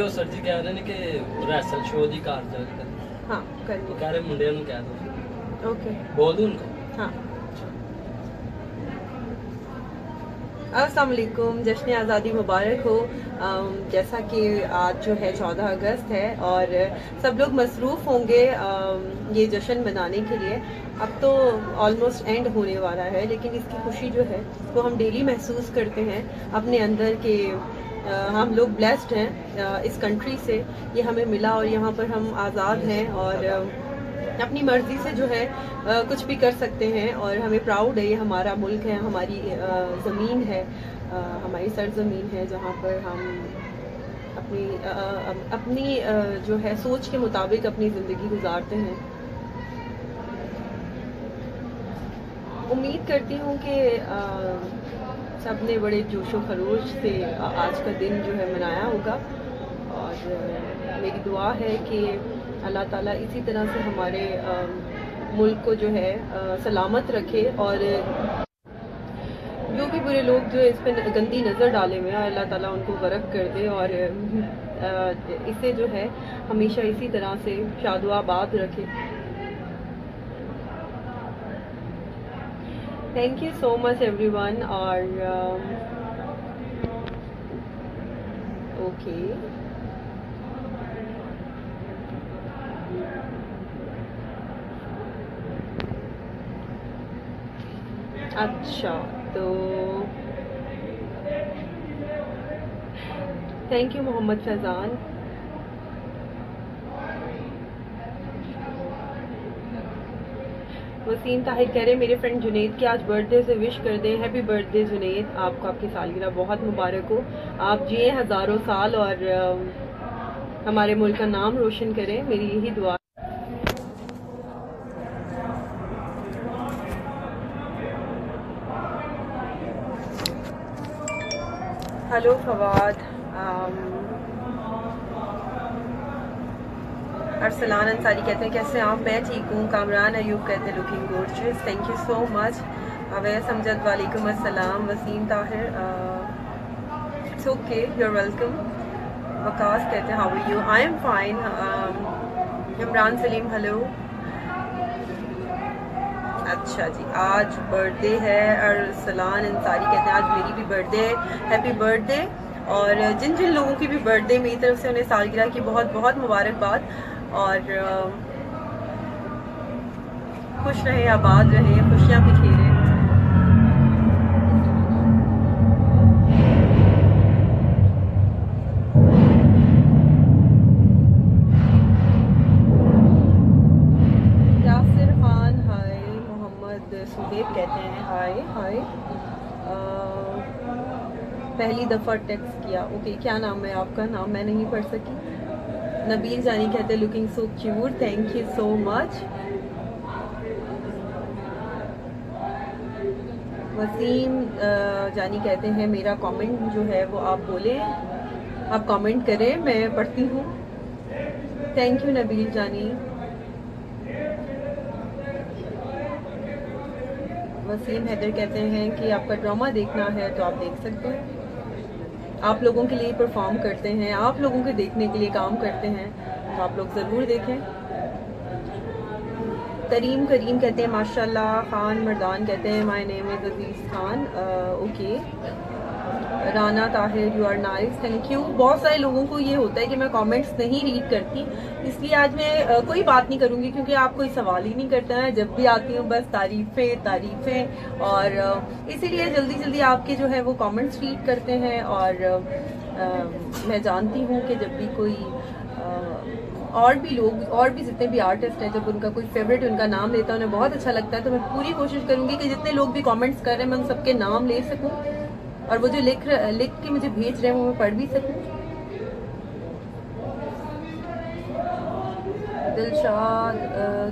ਉਹ ਸਰ ਜੀ ਕਹਿ ਰਹੇ ਨੇ ਕਿ ਰੈਸਲ ਸ਼ੋ ਦੀ ਮੁੰਡਿਆਂ ਨੂੰ ਕਹਿ ਦੋ। ਬੋਲ जश्न आज़ादी मुबारक हो जैसा कि आज जो है 14 अगस्त है और सब लोग मसरूफ़ होंगे ये जश्न मनाने के लिए अब तो ऑलमोस्ट एंड होने वाला है लेकिन इसकी खुशी जो है वो हम डेली महसूस करते हैं अपने अंदर के हम लोग ब्लेस्ड हैं इस कंट्री से। ये हमें मिला और यहाँ पर हम आज़ाद हैं और अपनी मर्ज़ी से जो है कुछ भी कर सकते हैं और हमें प्राउड है। ये हमारा मुल्क है, हमारी ज़मीन है हमारी सरजमीन है जहाँ पर हम अपनी अपनी जो है, सोच के मुताबिक अपनी ज़िंदगी गुजारते हैं। उम्मीद करती हूँ कि सबने बड़े जोशो खरोश से आज का दिन जो है मनाया होगा। और मेरी दुआ है कि अल्लाह ताला इसी तरह से हमारे मुल्क को जो है सलामत रखे और जो भी बुरे लोग जो इस पर गंदी नज़र डाले हुए हैं, अल्लाह ताला उनको गरक कर दे और इसे जो है हमेशा इसी तरह से शादुआबाद रखे। Thank you so much everyone और ओके अच्छा तो थैंक यू मोहम्मद फैज़ान वसीम ताहिर कह रहे हैं, मेरे फ्रेंड जुनेद के आज बर्थडे से विश कर दें हैप्पी बर्थडे जुनेद। आपको आपकी सालगिरह बहुत मुबारक हो। आप जिए हज़ारों साल और हमारे मुल्क का नाम रोशन करें। मेरी यही दुआ। हेलो फवाद अम, अरसलान अंसारी कहते हैं कैसे आप मैं ठीक हूँ, कामरान अयूब कहते हैं looking gorgeous thank you so much Awais Amjad वालेकुम अस्सलाम, Waseem Tahir it's okay you welcome Waqas कहते हैं how you I am fine Imran Saleem hello अच्छा जी, आज बर्थडे है, अरसलान अंसारी कहते हैं, आज मेरी भी बर्थडे है हैप्पी बर्थडे और जिन जिन लोगों की भी बर्थडे मेरी तरफ़ से उन्हें सालगिरह की बहुत बहुत मुबारकबाद. और खुश रहे, आबाद रहे, खुशियाँ बिखेरे। सुहेब कहते हैं, हाय हाय। पहली दफ़ा टेक्स्ट किया। ओके, क्या नाम है आपका? नाम मैं नहीं पढ़ सकी। नबील जानी कहते हैं looking so cute thank you so much Waseem Jani कहते हैं, मेरा कमेंट जो है वो आप बोलें, आप कमेंट करें, मैं पढ़ती हूँ. थैंक यू नबील जानी. वसीम हैदर कहते हैं कि आपका ड्रामा देखना है तो आप देख सकते हैं. आप लोगों के लिए परफॉर्म करते हैं, आप लोगों के देखने के लिए काम करते हैं तो आप लोग ज़रूर देखें। करीम करीम कहते हैं, माशाल्लाह, खान मर्दान कहते हैं, my name is Aziz Khan okay Rana Tahir you are nice thank you बहुत सारे लोगों को ये होता है कि मैं कमेंट्स नहीं रीड करती इसलिए आज मैं कोई बात नहीं करूँगी क्योंकि आप कोई सवाल ही नहीं करता है। जब भी आती हूँ बस तारीफें तारीफें और इसीलिए जल्दी जल्दी आपके जो है वो कमेंट्स रीड करते हैं और अ, मैं जानती हूँ कि जब भी कोई अ, और भी लोग और भी जितने भी आर्टिस्ट हैं जब उनका कोई फेवरेट उनका नाम लेता है उन्हें बहुत अच्छा लगता है तो मैं पूरी कोशिश करूँगी कि जितने लोग भी कमेंट्स कर रहे हैं मैं उन सबके नाम ले सकूँ। और वो जो लिख लिख के मुझे भेज रहे हैं, वो मैं पढ़ भी सकूँ? दिलशाद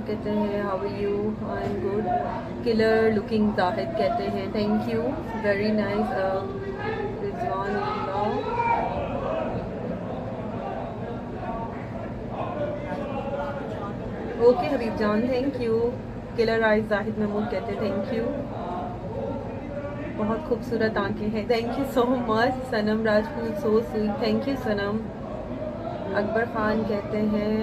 कहते हैं how are you I am good killer looking Zahid कहते हैं. Thank you very nice okay Habib Jan thank you killer eyes Zahid Mahmood कहते हैं थैंक यू बहुत खूबसूरत आँखें हैं। Thank you so much Sanam Rajput so sweet thank you Sanam. Akbar Khan कहते हैं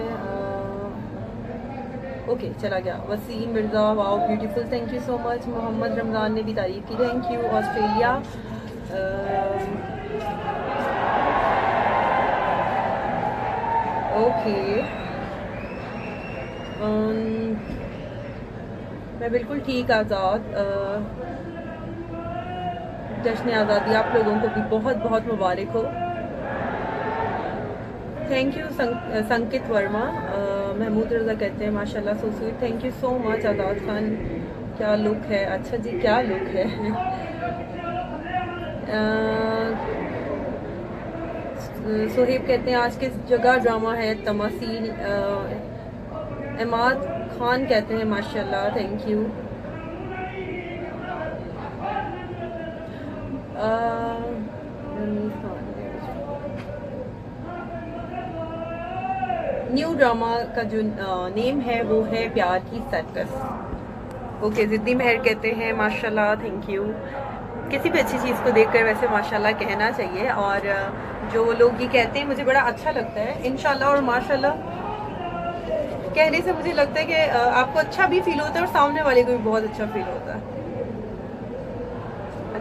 ओके चला गया। Waseem Mirza wow beautiful thank you so much Mohammad Ramzan ने भी तारीफ़ की। थैंक यू ऑस्ट्रेलिया ओके मैं बिल्कुल ठीक आज़ाद। जश्न आज़ादी आप लोगों को भी बहुत बहुत मुबारक हो। Thank you Sankit Verma. Mahmood Raza कहते हैं, माशाल्लाह so sweet thank you so much Azad Khan. क्या लुक है? अच्छा जी, क्या लुक है? सोहेब कहते हैं, आज किस जगह ड्रामा है? तमासील एमाद खान कहते हैं, माशाल्लाह थैंक यू न्यू ड्रामा का जो नेम है, वो है प्यार की सर्कस ओके जिद्दी मेहर कहते हैं, माशाल्लाह थैंक यू किसी भी अच्छी चीज़ को देखकर वैसे माशाल्लाह कहना चाहिए और जो लोग ये कहते हैं, मुझे बड़ा अच्छा लगता है. इनशाला और माशाल्लाह. कहने से मुझे लगता है कि आपको अच्छा भी फील होता है और सामने वाले को भी बहुत अच्छा फील होता है.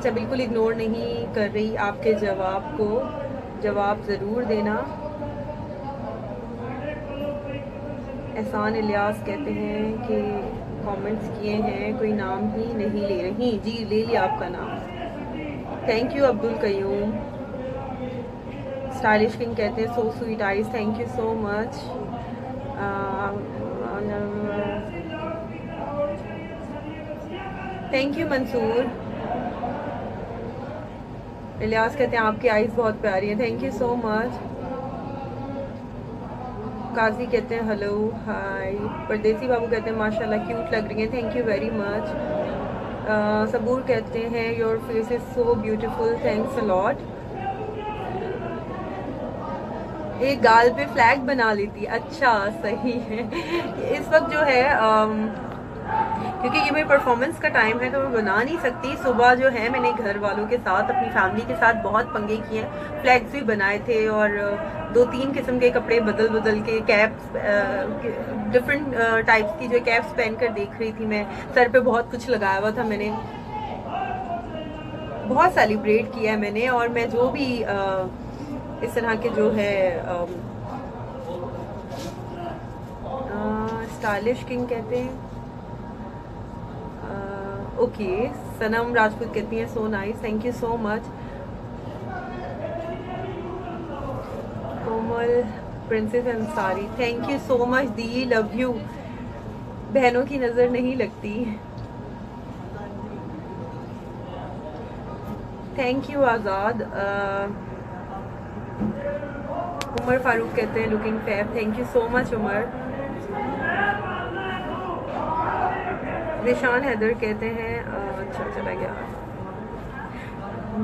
अच्छा बिल्कुल इग्नोर नहीं कर रही, आपके जवाब को जवाब ज़रूर देना। एहसान इलियास कहते हैं कि कमेंट्स किए हैं, कोई नाम ही नहीं ले रही। जी, ले लिया आपका नाम। Thank you Abdul Qayyum. Stylish king कहते हैं so sweet eyes thank you so much thank you Mansoor Ilyas कहते हैं आपकी आइज़ बहुत प्यारी है। Thank you so much Qazi कहते हैं हेलो हाय परदेसी बाबू कहते हैं माशाल्लाह क्यूट लग रही हैं। Thank you very much Sabur कहते हैं your face is so beautiful thanks a lot एक गाल पे फ्लैग बना लेती। अच्छा सही है। इस वक्त जो है आम, क्योंकि ये मेरी परफॉर्मेंस का टाइम है तो मैं बना नहीं सकती। सुबह जो है मैंने घर वालों के साथ अपनी फैमिली के साथ बहुत पंगे किए हैं। फ्लैग्स भी बनाए थे और दो तीन किस्म के कपड़े बदल बदल के कैप्स डिफरेंट टाइप्स की जो कैप्स पहन कर देख रही थी मैं। सर पे बहुत कुछ लगाया हुआ था मैंने। बहुत सेलिब्रेट किया है मैंने और मैं जो भी आ, इस तरह के जो है स्टाइलिश किंग कहते हैं। ओके सनम राजपूत कहती हैं so nice thank you so much Komal princess Ansari thank you so much the love you बहनों की नज़र नहीं लगती। थैंक यू आज़ाद उमर फारूक कहते हैं looking fab thank you so much Umar Nishan Haider कहते हैं। अच्छा चला गया।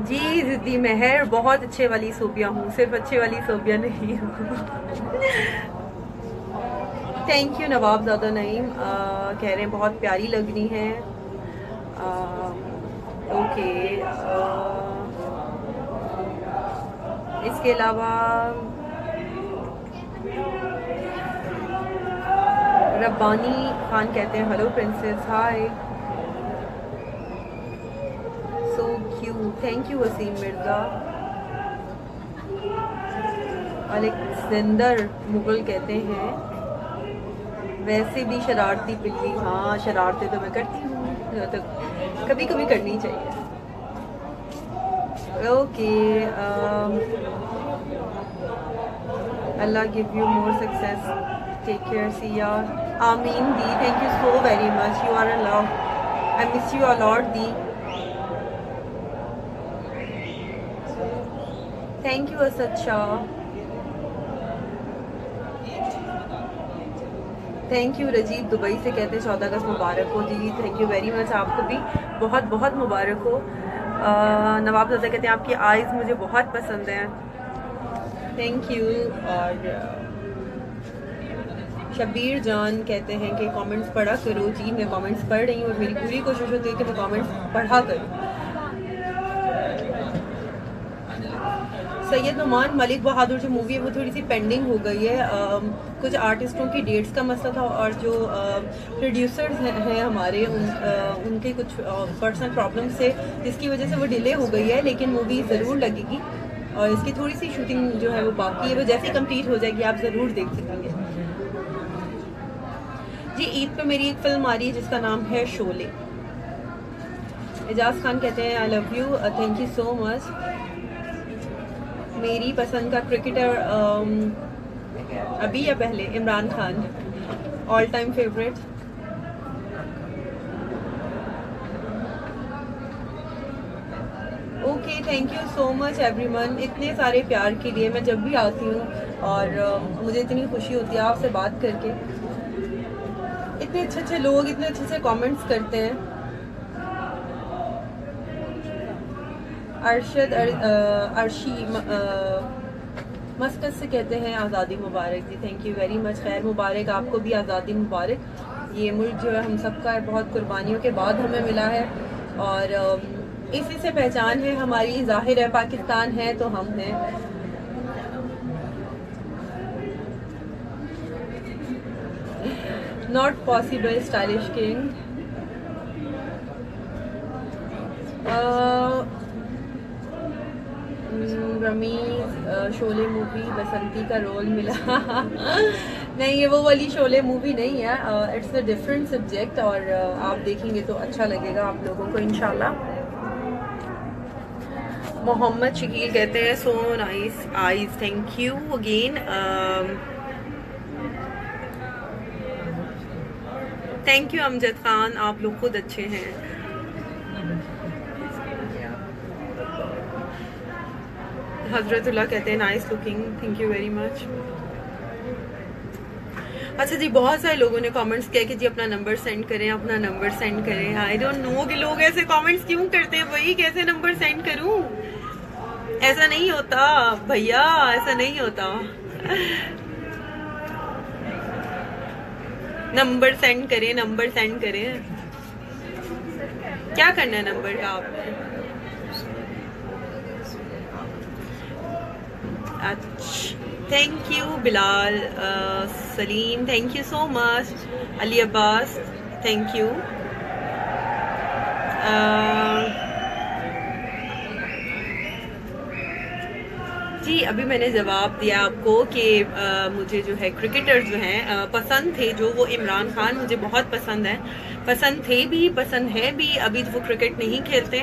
जी जिद्दी मेहर बहुत अच्छे वाली सोबिया हूँ। सिर्फ़ अच्छे वाली सोबिया नहीं हूँ। थैंक यू नवाब ज़्यादा नईम। कह रहे हैं बहुत प्यारी लगनी है। आ, ओके आ, इसके अलावा रब्बानी खान कहते हैं hello princess hi so cute thank you Waseem Mirza Alexander Mughal कहते हैं, वैसे भी शरारती बिल्ली हाँ शरारतें तो मैं करती हूँ तो कभी कभी करनी चाहिए। Okay Allah give you more success take care see यार आमीन दी thank you so very much you are a love I miss you a lot the thank you Asad Shah thank you Rajeeb Dubai से कहते हैं चौदह अगस्त मुबारक हो, जी। थैंक यू वेरी मच आपको भी बहुत बहुत मुबारक हो। नवाब ज़्यादा कहते हैं, आपकी आइज़ मुझे बहुत पसंद हैं। थैंक यू और शबीर जान कहते हैं कि कमेंट्स पढ़ा करो जी मैं कमेंट्स पढ़ रही हूँ और मेरी पूरी कोशिश होती है कि मैं कमेंट्स पढ़ा करूँ। सैयद नुमान मलिक बहादुर जो मूवी है वो थोड़ी सी पेंडिंग हो गई है। अम, कुछ आर्टिस्टों की डेट्स का मसला था और जो प्रोड्यूसर्स हैं, हैं हमारे उन, अ, उनके कुछ पर्सनल प्रॉब्लम से जिसकी वजह से वो डिले हो गई है लेकिन मूवी ज़रूर लगेगी। और इसकी थोड़ी सी शूटिंग जो है वो बाकी है। वो जैसे कंप्लीट हो जाएगी आप ज़रूर देख सकेंगे। जी ईद पे मेरी एक फ़िल्म आ रही है जिसका नाम है शोले। एजाज खान कहते हैं I love you thank you so much मेरी पसंद का क्रिकेटर अम, अभी या पहले? Imran Khan. All time favourite okay thank you so much everyone इतने सारे प्यार के लिए मैं जब भी आती हूँ और अ, मुझे इतनी खुशी होती है आपसे बात करके। इतने अच्छे अच्छे लोग इतने अच्छे से कमेंट्स करते हैं। अरशद अर, अर्शी मस्कत से कहते हैं आज़ादी मुबारक जी थैंक यू वेरी मच खैर मुबारक आपको भी आज़ादी मुबारक। ये मुल्क जो है हम सबका बहुत कुर्बानियों के बाद हमें मिला है। और इसी से पहचान है हमारी ज़ाहिर है पाकिस्तान है तो हम हैं। Not possible stylish king Rameez Sholay movie Basanti का रोल मिला नहीं ये वो वाली शोले मूवी नहीं है. इट्स अ डिफरेंट सब्जेक्ट और अ, आप देखेंगे तो अच्छा लगेगा आप लोगों को इंशाल्लाह. मोहम्मद शकील कहते हैं so nice eyes thank you again thank you Amjad Khan आप लोग खुद अच्छे हैं। हजरतुल्लाह कहते हैं nice looking thank you very much अच्छा जी, बहुत सारे लोगों ने कमेंट्स किया कि जी अपना नंबर सेंड करें, अपना नंबर सेंड करें। आई डोंट नो कि लोग ऐसे कमेंट्स क्यों करते हैं भाई? कैसे नंबर सेंड करूँ? ऐसा नहीं होता, भैया, ऐसा नहीं होता। नंबर सेंड करें, नंबर सेंड करें। क्या करना है नंबर? का आपने अच्छा। Thank you Bilal Saleem. Thank you so much Ali Abbas. Thank you जी, अभी मैंने जवाब दिया आपको कि मुझे जो है क्रिकेटर जो हैं पसंद थे जो वो इमरान खान मुझे बहुत पसंद है। पसंद थे भी, पसंद है भी, अभी तो वो क्रिकेट नहीं खेलते।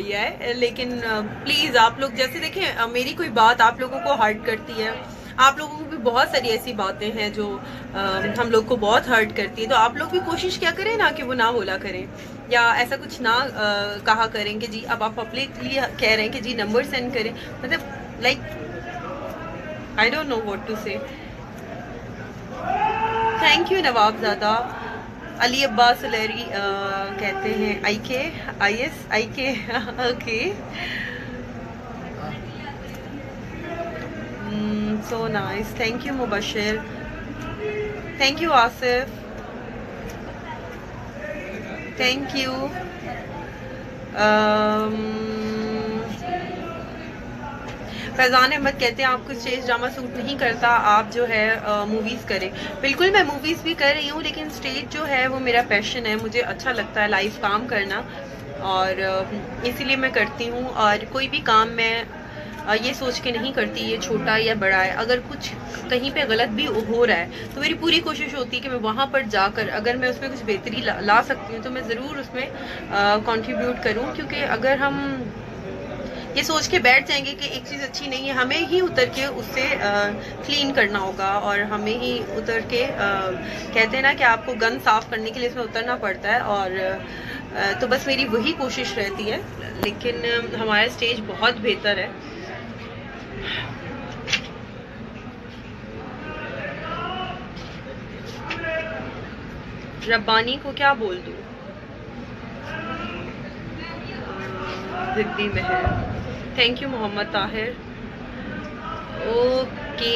भैया है लेकिन प्लीज़ आप लोग जैसे देखें मेरी कोई बात आप लोगों को हर्ट करती है। आप लोगों को भी बहुत सारी ऐसी बातें हैं जो अ, हम लोग को बहुत हर्ट करती है। तो आप लोग भी कोशिश क्या करें ना कि वो ना बोला करें या ऐसा कुछ ना अ, कहा करें कि जी अब आप पब्लिकली कह रहे हैं कि जी नंबर सेंड करें। मतलब like I don't know what to say thank you Nawabzada. Ali Abbas Suleri कहते हैं आई के आई एस आई के okay so nice thank you Mubashir thank you Asif thank you Faizan Ahmed कहते हैं आपको स्टेज ड्रामा सूट नहीं करता आप जो है मूवीज़ करें। बिल्कुल मैं मूवीज़ भी कर रही हूँ लेकिन स्टेज जो है वो मेरा पैशन है मुझे अच्छा लगता है लाइव काम करना। और इसीलिए मैं करती हूँ और कोई भी काम मैं ये सोच के नहीं करती ये छोटा या बड़ा है। अगर कुछ कहीं पे गलत भी हो रहा है तो मेरी पूरी कोशिश होती है कि मैं वहाँ पर जाकर अगर मैं उसमें कुछ बेहतरी ला, ला सकती हूँ तो मैं ज़रूर उसमें कंट्रीब्यूट करूँ क्योंकि अगर हम ये सोच के बैठ जाएँगे कि एक चीज़ अच्छी नहीं है। हमें ही उतर के उससे क्लीन करना होगा और हमें ही उतर के अ, कहते हैं ना कि आपको गन साफ़ करने के लिए इसमें उतरना पड़ता है और अ, तो बस मेरी वही कोशिश रहती है। लेकिन हमारा स्टेज बहुत बेहतर है। रब्बानी को क्या बोल दूँ? जिद्दी Mehar thank you Mohammad Tahir okay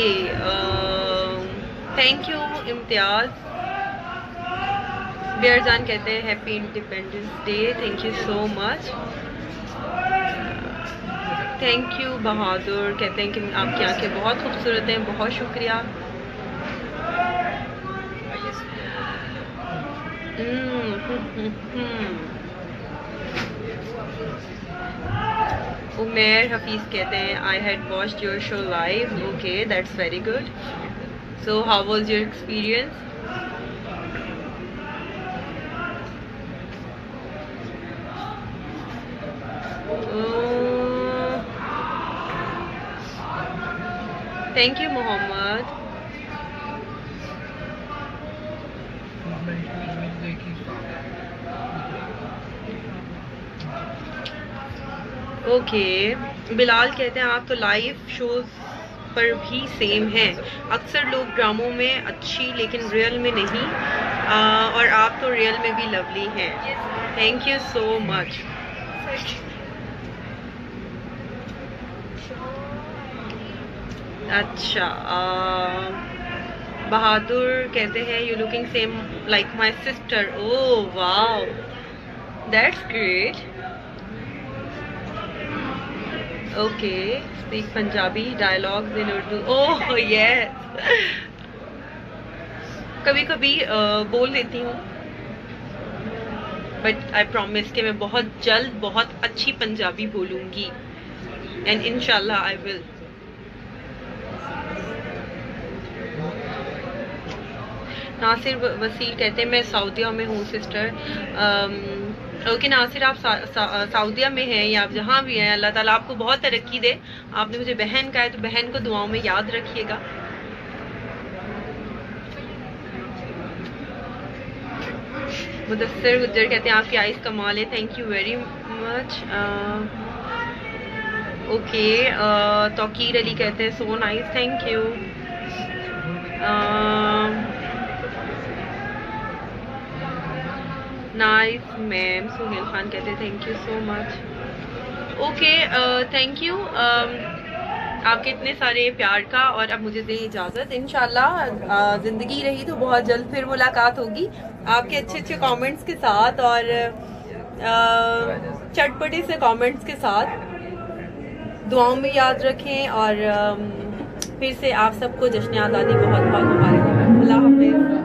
thank you Imtiaz Berjan कहते हैं happy independence day thank you so much thank you Bahadur कहते हैं कि आपकी आँखें बहुत खूबसूरत हैं बहुत शुक्रिया. हम्म, उमेर हफीज कहते हैं I had watched your show live okay that's very good so how was your experience thank you Mohammad okay Bilal कहते हैं आप तो लाइव शोज़ पर भी सेम हैं। अक्सर लोग ड्रामों में अच्छी लेकिन रियल में नहीं आ, और आप तो रियल में भी लवली हैं। थैंक यू सो मच अच्छा बहादुर कहते हैं you looking same like my sister oh wow that's great okay speak Punjabi dialogues in Urdu oh yes कभी कभी uh, बोल देती हूँ। बट आई प्रॉमिस कि मैं बहुत जल्द बहुत अच्छी पंजाबी बोलूँगी। एंड इनशाला आई विल नासिर वसी कहते हैं मैं सऊदिया में हूँ सिस्टर ओके नासिर आप सा, सा, सऊदिया में हैं या आप जहाँ भी हैं अल्लाह ताला आपको बहुत तरक्की दे। आपने मुझे बहन कहा है तो बहन को दुआओं में याद रखिएगा। मुदसर गुजर कहते हैं आपकी आइस कमाल है thank you very much okay Tauqeer Ali कहते हैं so nice thank you nice ma'am Suhail Khan कहते thank you so much okay thank you आपके इतने सारे प्यार का और अब मुझे दें इजाज़त। इन uh, ज़िंदगी रही तो बहुत जल्द फिर मुलाकात होगी। आपके अच्छे अच्छे कमेंट्स के साथ और uh, चटपटी से कमेंट्स के साथ। दुआओं में याद रखें और um, फिर से आप सबको जश्न आज़ादी बहुत बहुत मुबारक अल्लाह हाफिज़।